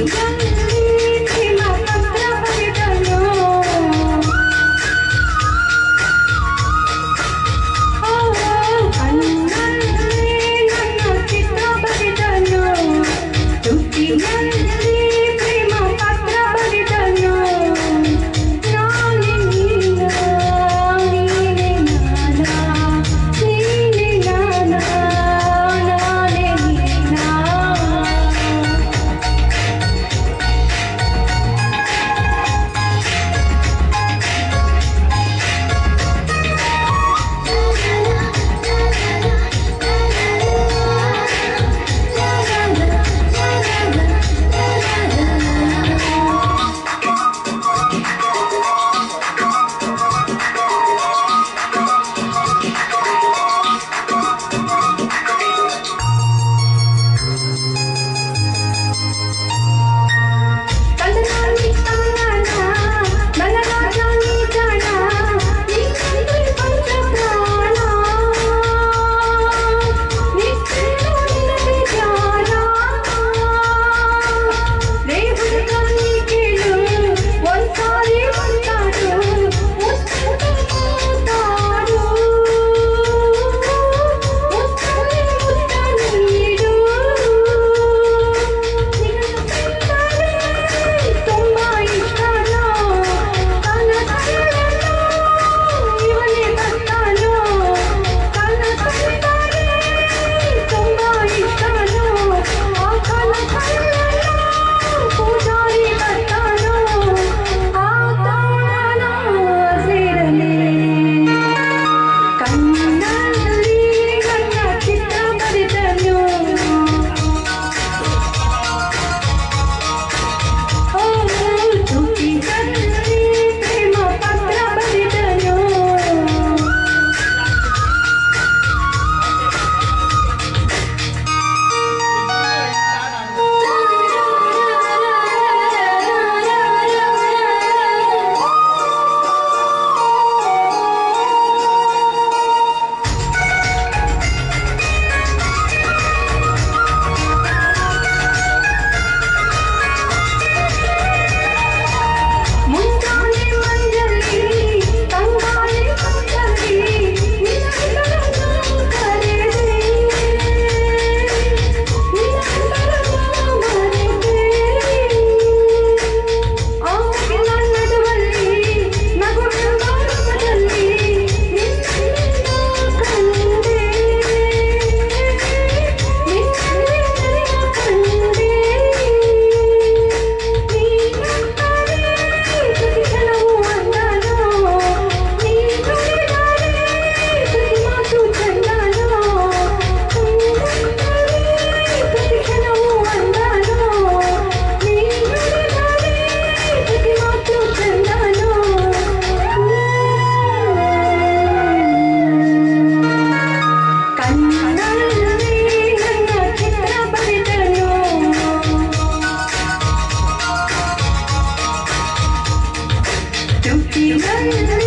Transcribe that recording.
the world Thank you.